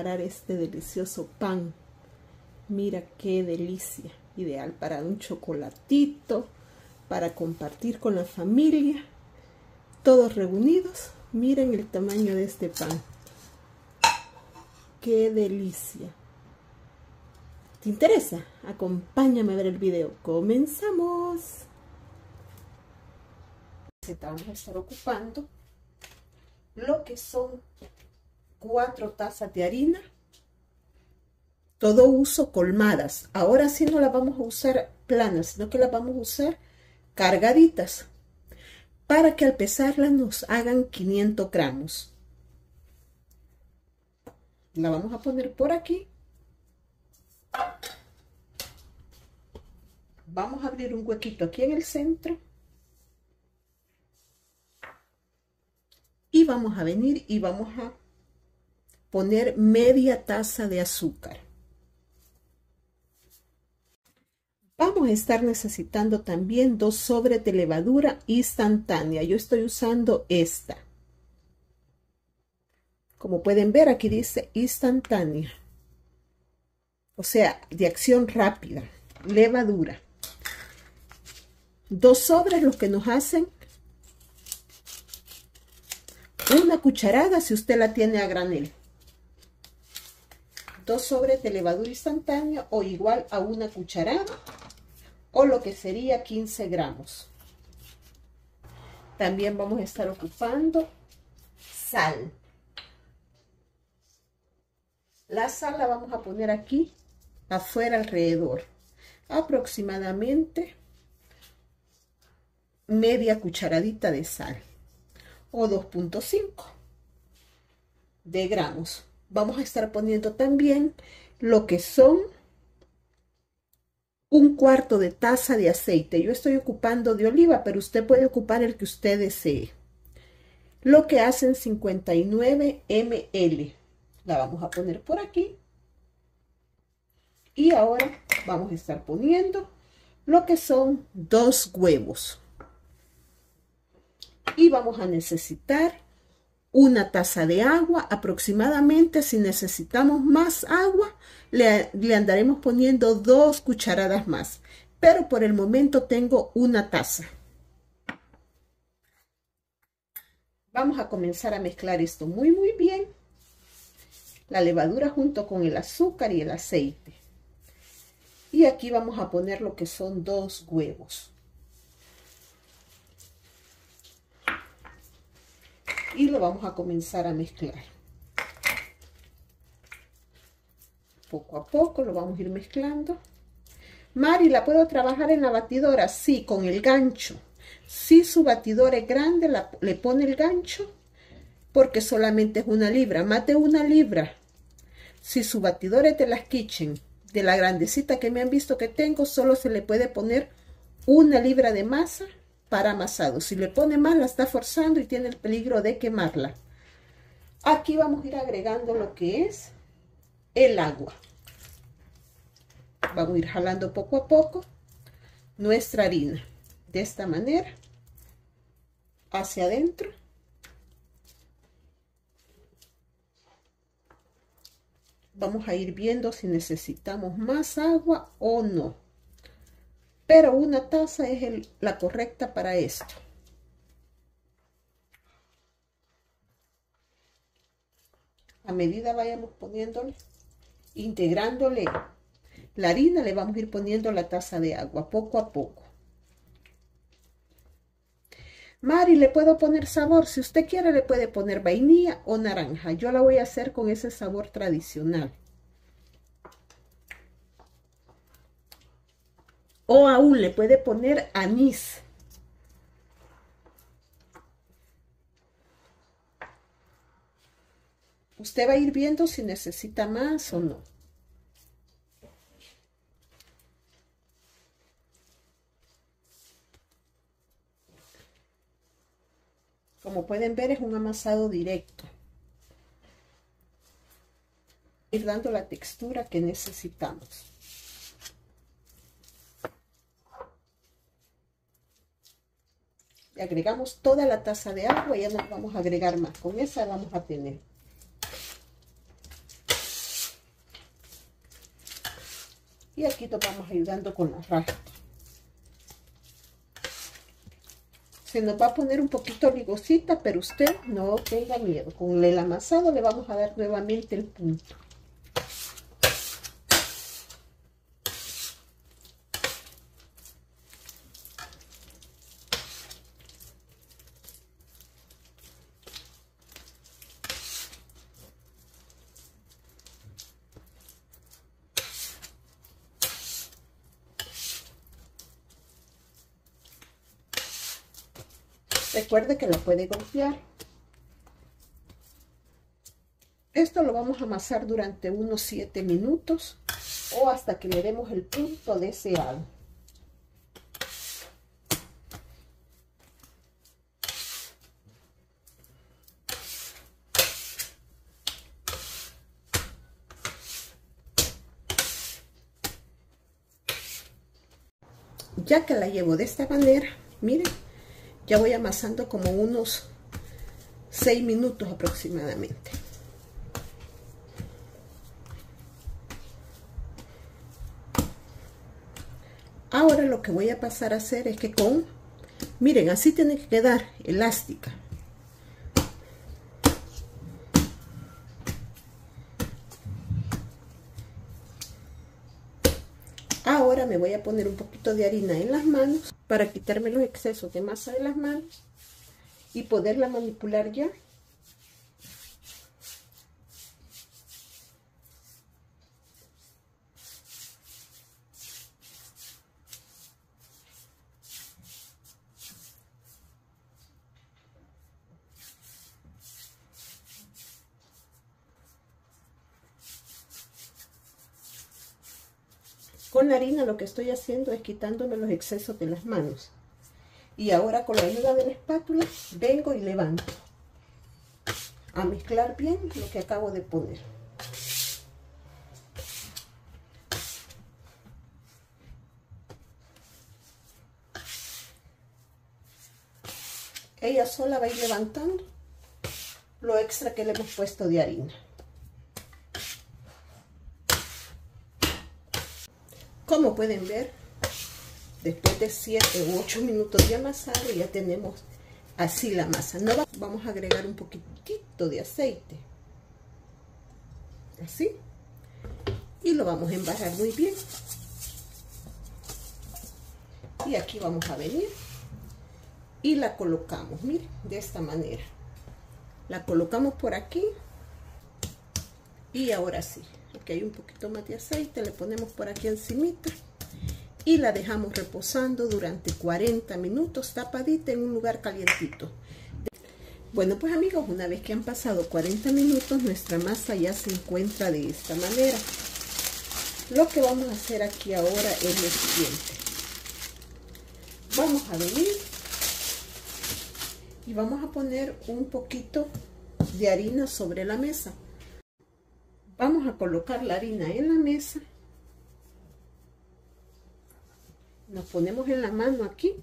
este delicioso pan. Mira qué delicia. Ideal para un chocolatito, para compartir con la familia. Todos reunidos. Miren el tamaño de este pan. Qué delicia. ¿Te interesa? Acompáñame a ver el video. Comenzamos. Vamos a estar ocupando lo que son cuatro tazas de harina. Todo uso colmadas. Ahora sí no las vamos a usar planas, sino que las vamos a usar cargaditas para que al pesarlas nos hagan 500 gramos. La vamos a poner por aquí. Vamos a abrir un huequito aquí en el centro. Y vamos a venir y vamos a poner media taza de azúcar. Vamos a estar necesitando también dos sobres de levadura instantánea. Yo estoy usando esta. Como pueden ver, aquí dice instantánea. O sea, de acción rápida. Levadura. Dos sobres los que nos hacen una cucharada si usted la tiene a granel. Dos sobres de levadura instantánea o igual a una cucharada o lo que sería 15 gramos. También vamos a estar ocupando sal. La sal la vamos a poner aquí afuera alrededor. Aproximadamente media cucharadita de sal o 2.5 de gramos. Vamos a estar poniendo también lo que son un cuarto de taza de aceite. Yo estoy ocupando de oliva, pero usted puede ocupar el que usted desee. Lo que hacen 59 ml. La vamos a poner por aquí. Y ahora vamos a estar poniendo lo que son dos huevos. Y vamos a necesitar una taza de agua aproximadamente. Si necesitamos más agua, le, andaremos poniendo dos cucharadas más. Pero por el momento tengo una taza. Vamos a comenzar a mezclar esto muy, muy bien. La levadura junto con el azúcar y el aceite. Y aquí vamos a poner lo que son dos huevos. Y lo vamos a comenzar a mezclar. Poco a poco lo vamos a ir mezclando. Mari, ¿la puedo trabajar en la batidora? Sí, con el gancho. Si su batidora es grande, le pone el gancho porque solamente es una libra, más de una libra. Si su batidora es de las kitchen, de la grandecita que me han visto que tengo, solo se le puede poner una libra de masa para amasado. Si le pone más, la está forzando y tiene el peligro de quemarla. Aquí vamos a ir agregando lo que es el agua. Vamos a ir jalando poco a poco nuestra harina. De esta manera, hacia adentro. Vamos a ir viendo si necesitamos más agua o no pero una taza es la correcta para esto. A medida vayamos poniéndole, integrándole la harina, le vamos a ir poniendo la taza de agua poco a poco. Mari, ¿le puedo poner sabor? Si usted quiere, le puede poner vainilla o naranja. Yo la voy a hacer con ese sabor tradicional. O aún le puede poner anís. Usted va a ir viendo si necesita más o no. Como pueden ver es un amasado directo. Ir dando la textura que necesitamos. Le agregamos toda la taza de agua y ya nos vamos a agregar más. Con esa vamos a tener. Y aquí lo vamos ayudando con la raja. Se nos va a poner un poquito ligosita, pero usted no tenga miedo. Con el amasado le vamos a dar nuevamente el punto. Recuerde que lo puede golpear. Esto lo vamos a amasar durante unos 7 minutos o hasta que le demos el punto deseado. Ya que la llevo de esta manera, miren, ya voy amasando como unos 6 minutos aproximadamente. Ahora lo que voy a pasar a hacer es que con, miren, así tiene que quedar elástica. Me voy a poner un poquito de harina en las manos para quitarme los excesos de masa de las manos y poderla manipular ya. Con la harina lo que estoy haciendo es quitándome los excesos de las manos. Y ahora con la ayuda de la espátula vengo y levanto a mezclar bien lo que acabo de poner. Ella sola va a ir levantando lo extra que le hemos puesto de harina. Como pueden ver, después de 7 u 8 minutos de amasado ya tenemos así la masa. No vamos a agregar un poquitito de aceite. Así. Y lo vamos a embarrar muy bien. Y aquí vamos a venir y la colocamos, miren, de esta manera. La colocamos por aquí y ahora sí que hay un poquito más de aceite, le ponemos por aquí encimita y la dejamos reposando durante 40 minutos tapadita en un lugar calientito. Bueno, pues amigos, una vez que han pasado 40 minutos, nuestra masa ya se encuentra de esta manera. Lo que vamos a hacer aquí ahora es lo siguiente. Vamos a venir y vamos a poner un poquito de harina sobre la mesa. Vamos a colocar la harina en la mesa. Nos ponemos en la mano aquí.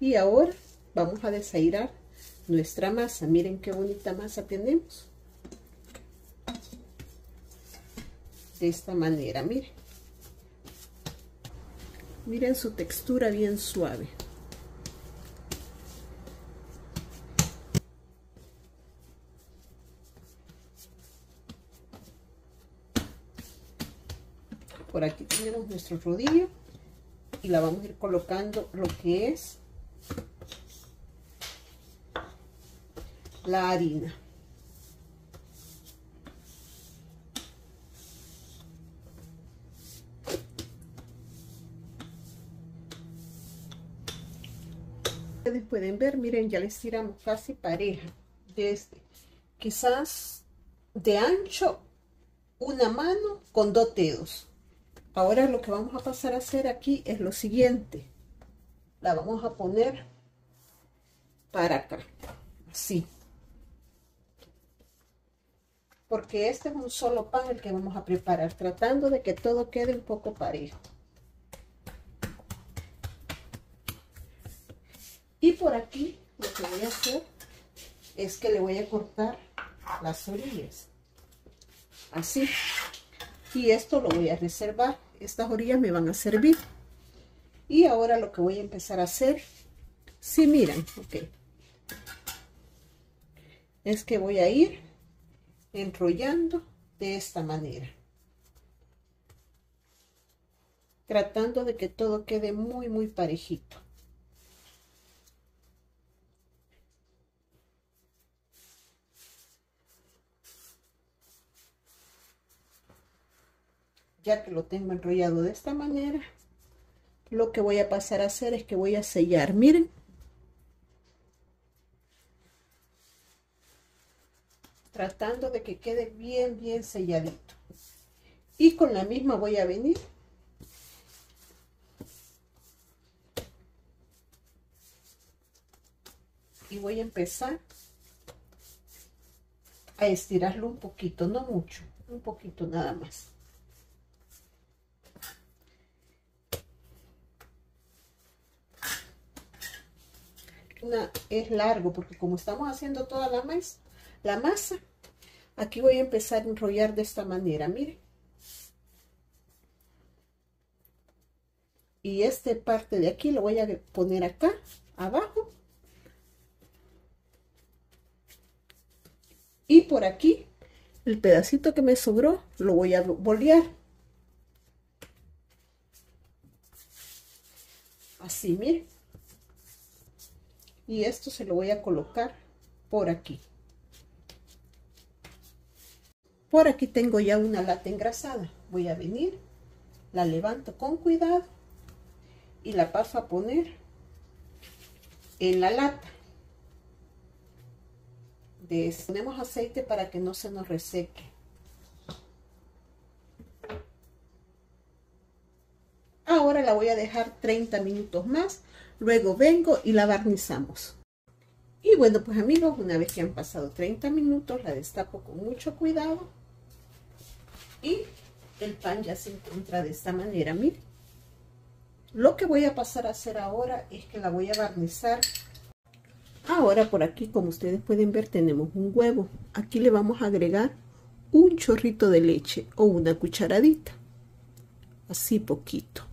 Y ahora vamos a desairar nuestra masa. Miren qué bonita masa tenemos. De esta manera, miren. Miren su textura bien suave. por aquí tenemos nuestro rodillo y la vamos a ir colocando lo que es la harina. Ustedes pueden ver, miren, ya les tiramos casi pareja. Desde, este. quizás de ancho, una mano con dos dedos. Ahora lo que vamos a pasar a hacer aquí es lo siguiente. La vamos a poner para acá, así. Porque este es un solo pan el que vamos a preparar, tratando de que todo quede un poco parejo. Y por aquí lo que voy a hacer es que le voy a cortar las orillas. Así y esto lo voy a reservar estas orillas me van a servir. Y ahora lo que voy a empezar a hacer, si miran, ok, es que voy a ir enrollando de esta manera. Tratando de que todo quede muy, muy parejito. Ya que lo tengo enrollado de esta manera lo que voy a pasar a hacer es que voy a sellar. Miren. Tratando de que quede bien bien selladito. Y con la misma voy a venir. Y voy a empezar a estirarlo un poquito no mucho un poquito nada más es largo porque como estamos haciendo toda la masa, la masa, aquí voy a empezar a enrollar de esta manera, miren. Y este parte de aquí lo voy a poner acá, abajo. Y por aquí, el pedacito que me sobró, lo voy a bolear. Así, miren y esto se lo voy a colocar por aquí. Por aquí tengo ya una lata engrasada. Voy a venir la levanto con cuidado y la paso a poner en la lata. De ponemos aceite para que no se nos reseque. Ahora la voy a dejar 30 minutos más Luego vengo y la barnizamos. Y bueno, pues amigos, una vez que han pasado 30 minutos, la destapo con mucho cuidado. Y el pan ya se encuentra de esta manera, miren. Lo que voy a pasar a hacer ahora es que la voy a barnizar. Ahora por aquí, como ustedes pueden ver, tenemos un huevo. Aquí le vamos a agregar un chorrito de leche o una cucharadita. Así poquito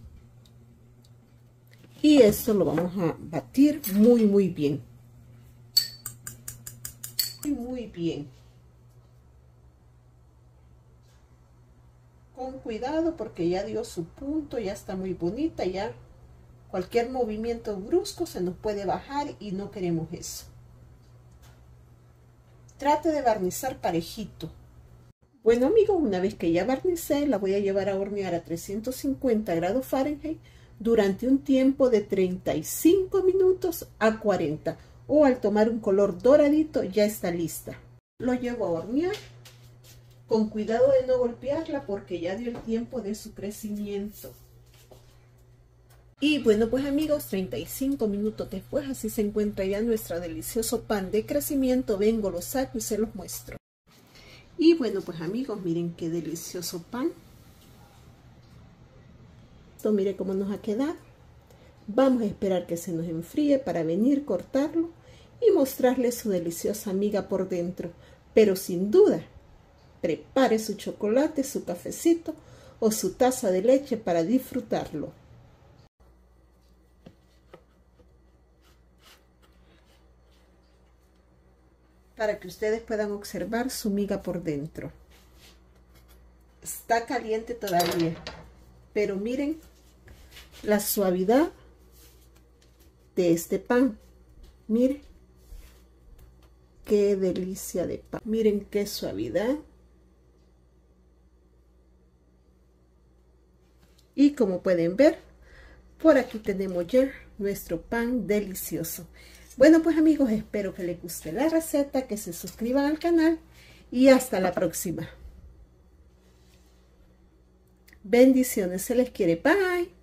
y esto lo vamos a batir muy muy bien. Muy bien. Con cuidado porque ya dio su punto ya está muy bonita ya cualquier movimiento brusco se nos puede bajar y no queremos eso. Trate de barnizar parejito. Bueno amigos una vez que ya barnicé la voy a llevar a hornear a 350 grados Fahrenheit durante un tiempo de 35 minutos a 40 o al tomar un color doradito ya está lista. Lo llevo a hornear con cuidado de no golpearla porque ya dio el tiempo de su crecimiento. Y bueno pues amigos, 35 minutos después así se encuentra ya nuestro delicioso pan de crecimiento. Vengo, lo saco y se los muestro. Y bueno pues amigos, miren qué delicioso pan mire cómo nos ha quedado. Vamos a esperar que se nos enfríe para venir, cortarlo y mostrarle su deliciosa amiga por dentro. Pero sin duda, prepare su chocolate, su cafecito o su taza de leche para disfrutarlo. Para que ustedes puedan observar su miga por dentro. Está caliente todavía, pero miren la suavidad de este pan. Miren qué delicia de pan. Miren qué suavidad. Y como pueden ver, por aquí tenemos ya nuestro pan delicioso. Bueno, pues amigos, espero que les guste la receta, que se suscriban al canal y hasta la próxima. Bendiciones, se les quiere. Bye.